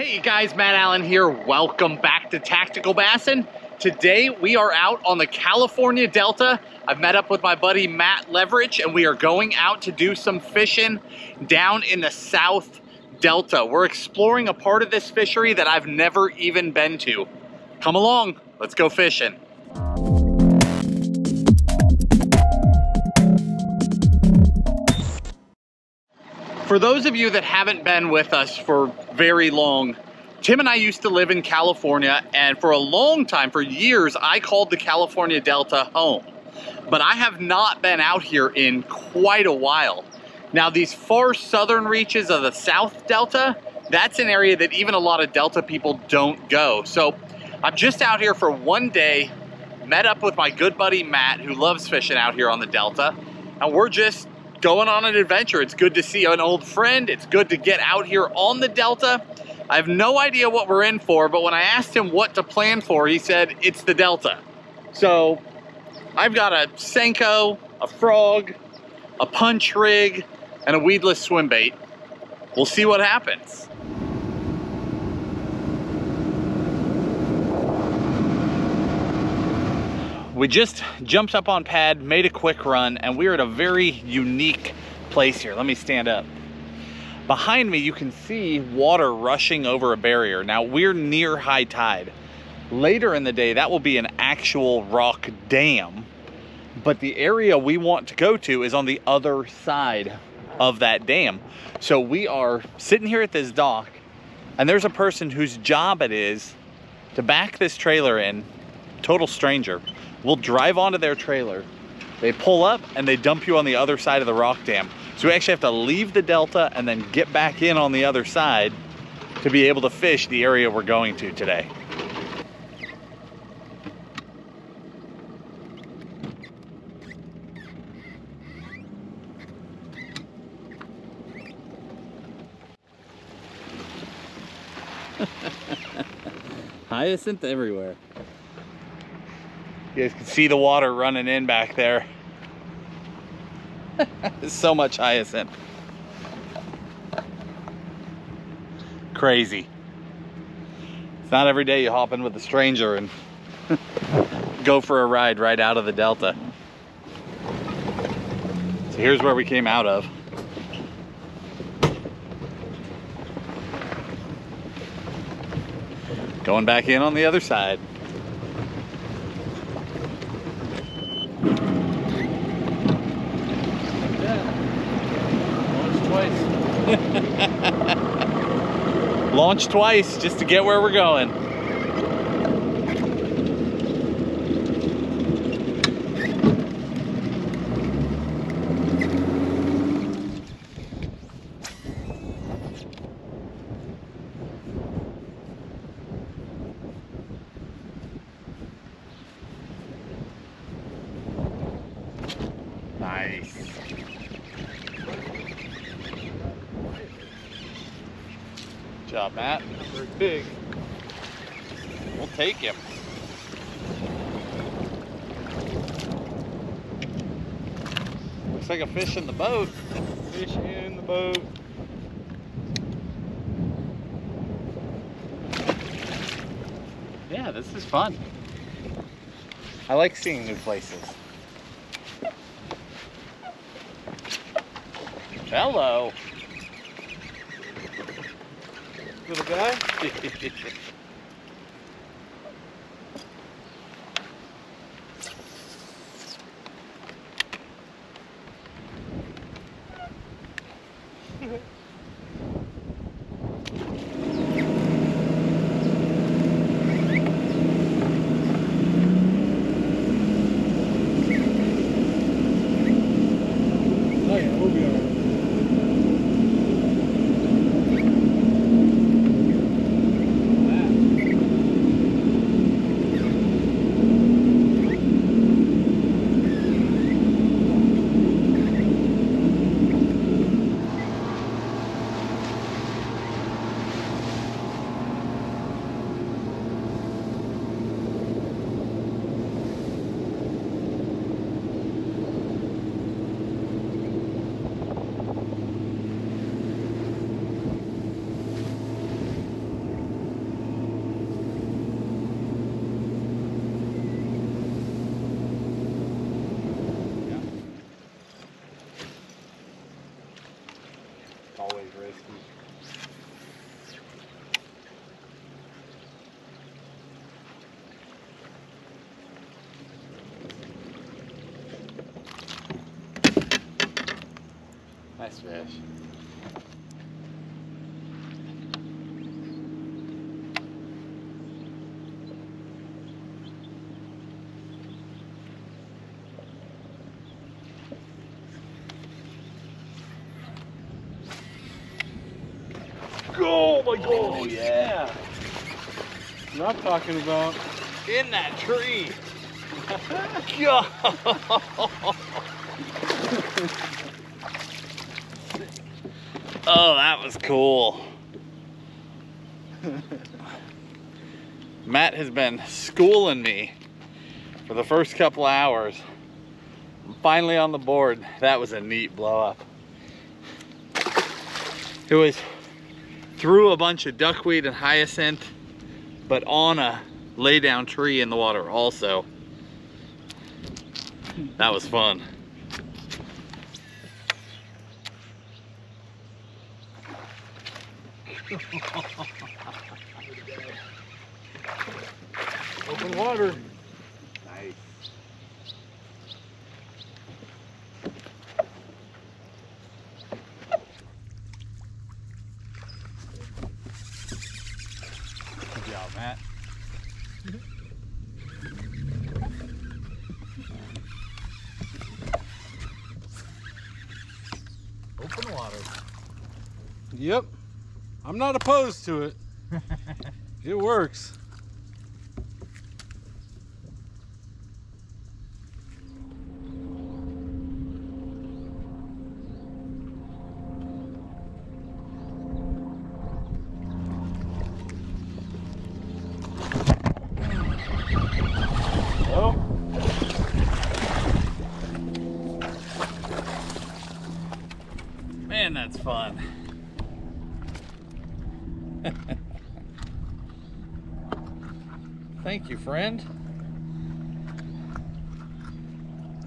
Hey guys, Matt Allen here. Welcome back to Tactical Bassin. Today we are out on the California Delta. I've met up with my buddy Matt Leverich and we are going out to do some fishing down in the South Delta. We're exploring a part of this fishery that I've never even been to. Come along, let's go fishing. For those of you that haven't been with us for very long, Tim and I used to live in California, and for a long time, for years, I called the California Delta home. But I have not been out here in quite a while. Now, these far southern reaches of the South Delta, that's an area that even a lot of Delta people don't go. So I'm just out here for one day, met up with my good buddy Matt, who loves fishing out here on the Delta, and we're just going on an adventure. It's good to see an old friend. It's good to get out here on the Delta. I have no idea what we're in for, but when I asked him what to plan for, he said, it's the Delta. So I've got a Senko, a frog, a punch rig, and a weedless swim bait. We'll see what happens. We just jumped up on pad, made a quick run, and we're at a very unique place here. Let me stand up. Behind me, you can see water rushing over a barrier. Now, we're near high tide. Later in the day, that will be an actual rock dam, but the area we want to go to is on the other side of that dam. So we are sitting here at this dock, and there's a person whose job it is to back this trailer in, total stranger, will drive onto their trailer. They pull up and they dump you on the other side of the rock dam. So we actually have to leave the delta and then get back in on the other side to be able to fish the area we're going to today. Hyacinth everywhere. You guys can see the water running in back there. So much hyacinth. Crazy. It's not every day you hop in with a stranger and go for a ride right out of the Delta. So here's where we came out of. Going back in on the other side. Launch twice just to get where we're going. Nice. Good job, Matt. Very big. We'll take him. Looks like a fish in the boat. Fish in the boat. Yeah, this is fun. I like seeing new places. Hello. Little guy. Oh yeah, we'll be alright. Nice fish. Oh my oh, gosh. Oh yeah. I'm talking about. In that tree. oh, that was cool. Matt has been schooling me for the first couple hours. I'm finally on the board. That was a neat blow up. It was through a bunch of duckweed and hyacinth, but on a lay down tree in the water also. That was fun. Open water. Nice. Good job, Matt. Open water. Yep. I'm not opposed to it. it works. Oh, Man, that's fun. Thank you, friend.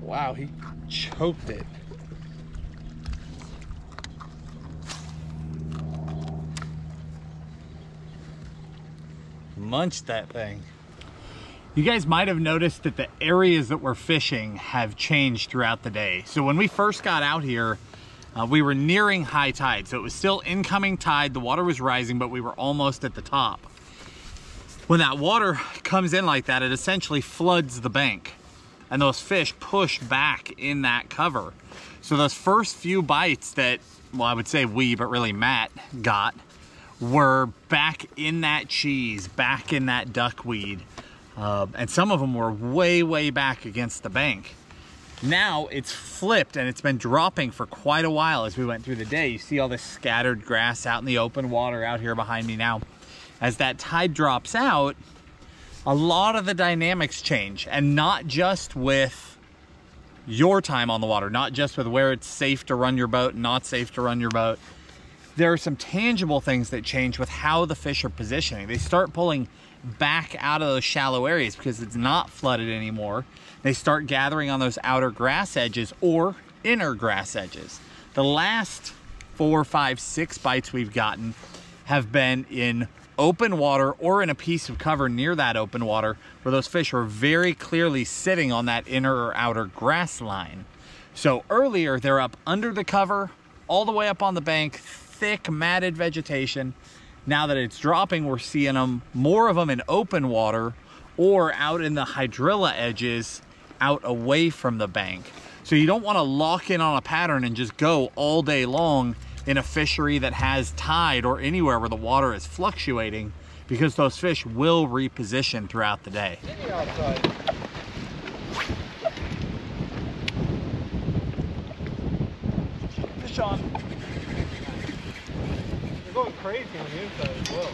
Wow, he choked it. Munched that thing. You guys might have noticed that the areas that we're fishing have changed throughout the day. So when we first got out here, uh, we were nearing high tide. So it was still incoming tide, the water was rising, but we were almost at the top. When that water comes in like that, it essentially floods the bank and those fish push back in that cover. So those first few bites that, well, I would say we, but really Matt got, were back in that cheese, back in that duckweed. Uh, and some of them were way, way back against the bank. Now it's flipped and it's been dropping for quite a while as we went through the day. You see all this scattered grass out in the open water out here behind me now. As that tide drops out, a lot of the dynamics change and not just with your time on the water, not just with where it's safe to run your boat, not safe to run your boat. There are some tangible things that change with how the fish are positioning. They start pulling back out of those shallow areas because it's not flooded anymore. They start gathering on those outer grass edges or inner grass edges. The last four, five, six bites we've gotten have been in open water or in a piece of cover near that open water where those fish are very clearly sitting on that inner or outer grass line. So earlier they're up under the cover, all the way up on the bank, thick matted vegetation. Now that it's dropping, we're seeing them, more of them in open water or out in the hydrilla edges out away from the bank. So you don't wanna lock in on a pattern and just go all day long in a fishery that has tide or anywhere where the water is fluctuating because those fish will reposition throughout the day. Fish on. Crazy on the inside as well.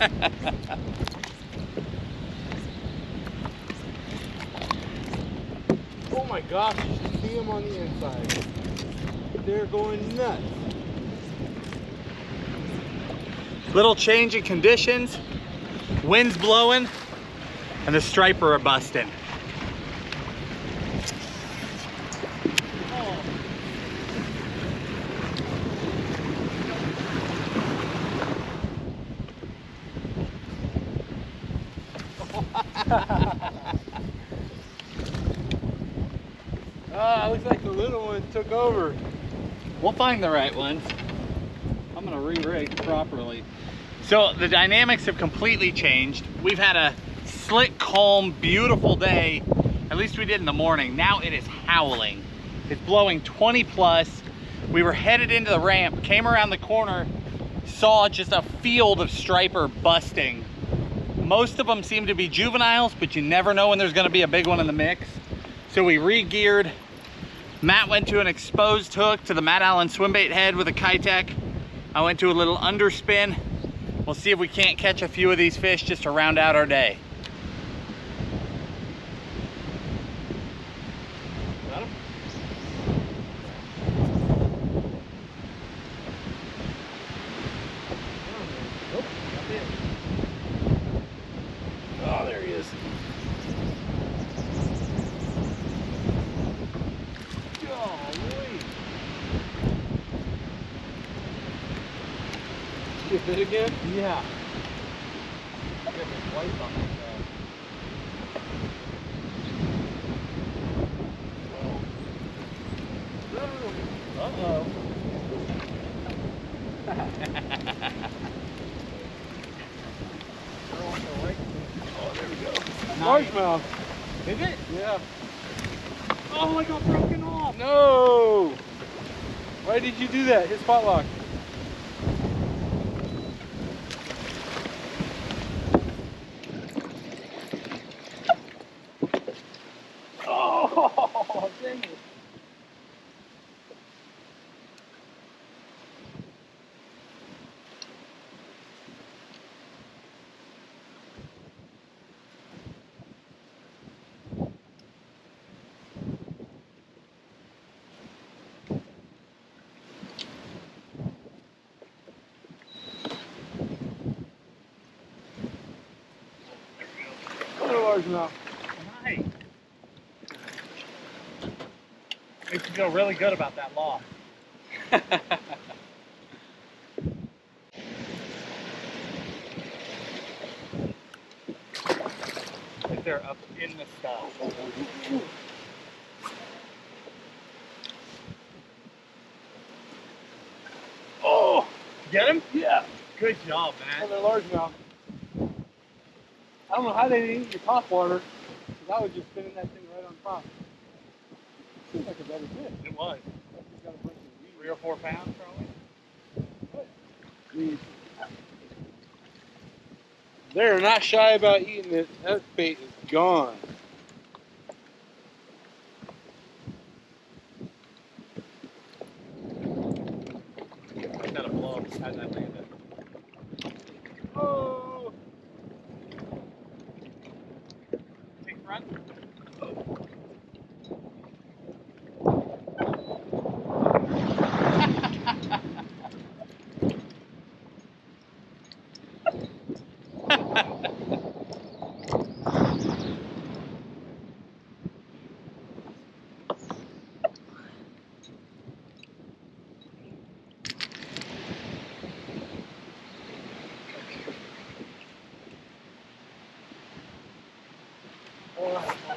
Oh my gosh, you should see them on the inside. They're going nuts. Little change in conditions, winds blowing, and the striper are busting. Ah, oh, looks like the little one took over. We'll find the right ones. I'm gonna re-rig properly. So the dynamics have completely changed. We've had a slick, calm, beautiful day. At least we did in the morning. Now it is howling. It's blowing 20 plus. We were headed into the ramp, came around the corner, saw just a field of striper busting. Most of them seem to be juveniles, but you never know when there's gonna be a big one in the mix. So we re-geared. Matt went to an exposed hook to the Matt Allen swimbait head with a Keitech. I went to a little underspin. We'll see if we can't catch a few of these fish just to round out our day. Got him? Nope, not it. Oh, there he is. Golly. Get bit again? Yeah. Uh-oh. Oh, there we go. Largemouth. Is it? Yeah. Oh, I got broken off. No. Why did you do that? Hit spot lock. Oh, dang it. Another largemouth. Nice. Makes you feel really good about that loss. If they're up in the stuff. Oh, Get him? yeah. Good job, man. Another largemouth. I don't know how they didn't eat your top water. 'cause I was just spinning that thing right on top. It Seems like a better fish. It was. He's got a bunch of Three or four pounds, probably. They're not shy about eating it. That bait is gone. I got a blow up as I landed. Oh, Take Right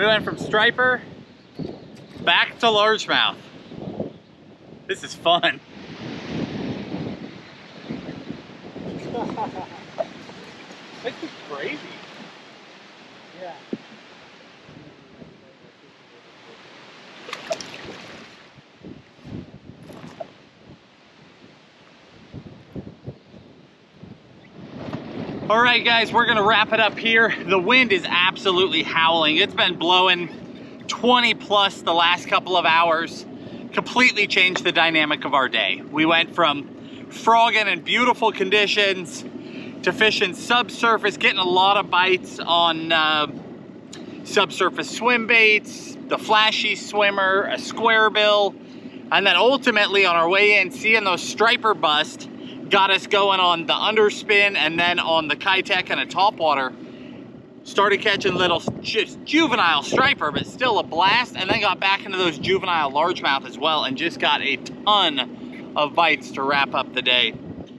We went from striper back to largemouth. This is fun. This is crazy. Yeah. All right, guys, we're gonna wrap it up here. The wind is absolutely howling. It's been blowing 20 plus the last couple of hours. completely changed the dynamic of our day. We went from frogging in beautiful conditions to fishing subsurface, getting a lot of bites on uh, subsurface swim baits, the flashy swimmer, a square bill, and then ultimately on our way in, seeing those striper bust got us going on the underspin and then on the Keitech and a topwater. Started catching little just juvenile striper, but still a blast, and then got back into those juvenile largemouth as well and just got a ton of bites to wrap up the day.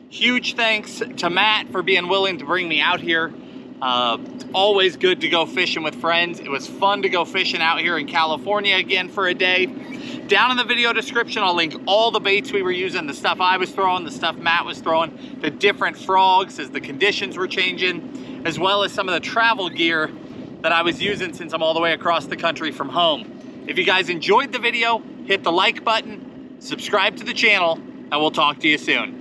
Huge thanks to Matt for being willing to bring me out here. Uh, always good to go fishing with friends. It was fun to go fishing out here in California again for a day. Down in the video description, I'll link all the baits we were using, the stuff I was throwing, the stuff Matt was throwing, the different frogs as the conditions were changing, as well as some of the travel gear that I was using since I'm all the way across the country from home. If you guys enjoyed the video, hit the like button, subscribe to the channel, and we'll talk to you soon.